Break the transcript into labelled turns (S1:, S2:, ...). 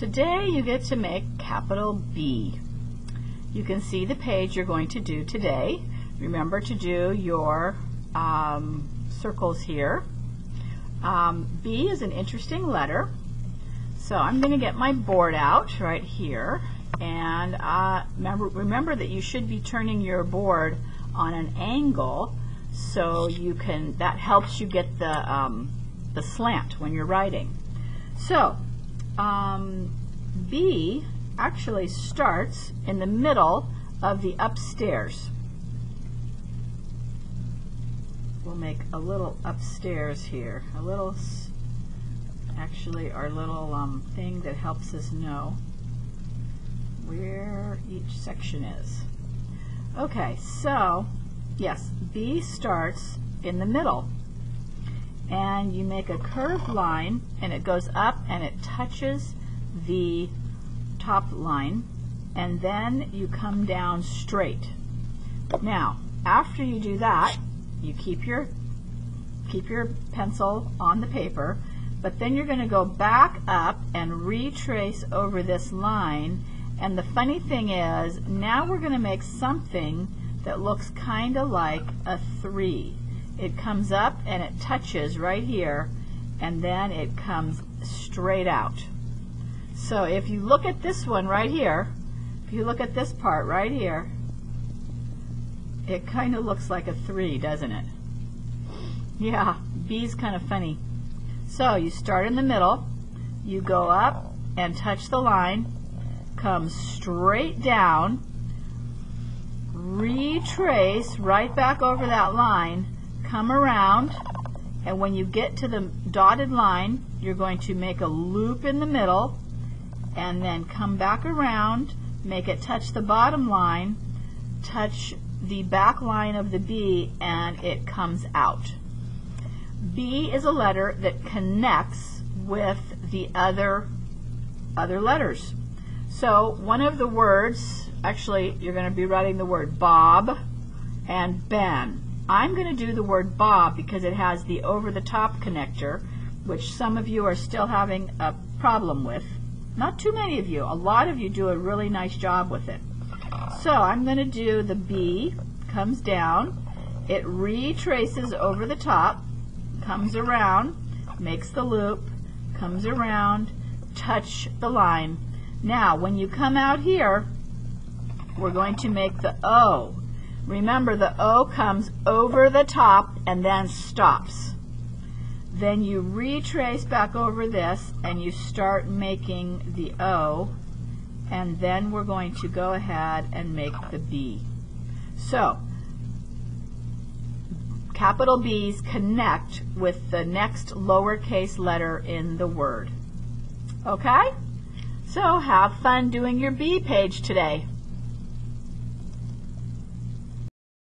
S1: Today you get to make capital B. You can see the page you're going to do today. Remember to do your um, circles here. Um, B is an interesting letter. So I'm going to get my board out right here. And uh, remember, remember that you should be turning your board on an angle so you can, that helps you get the, um, the slant when you're writing. So um, B actually starts in the middle of the upstairs. We'll make a little upstairs here, a little, actually our little um, thing that helps us know where each section is. Okay, so yes, B starts in the middle and you make a curved line and it goes up and it touches the top line and then you come down straight. Now, after you do that, you keep your keep your pencil on the paper, but then you're going to go back up and retrace over this line. And the funny thing is, now we're going to make something that looks kind of like a 3 it comes up and it touches right here and then it comes straight out. So if you look at this one right here, if you look at this part right here, it kind of looks like a 3, doesn't it? Yeah, B's kind of funny. So you start in the middle, you go up and touch the line, come straight down, retrace right back over that line, come around and when you get to the dotted line you're going to make a loop in the middle and then come back around make it touch the bottom line touch the back line of the B and it comes out. B is a letter that connects with the other other letters. So one of the words actually you're going to be writing the word Bob and Ben I'm going to do the word Bob because it has the over-the-top connector, which some of you are still having a problem with. Not too many of you. A lot of you do a really nice job with it. So I'm going to do the B, comes down, it retraces over the top, comes around, makes the loop, comes around, touch the line. Now, when you come out here, we're going to make the O. Remember, the O comes over the top and then stops. Then you retrace back over this and you start making the O and then we're going to go ahead and make the B. So, capital B's connect with the next lowercase letter in the word. Okay? So have fun doing your B page today.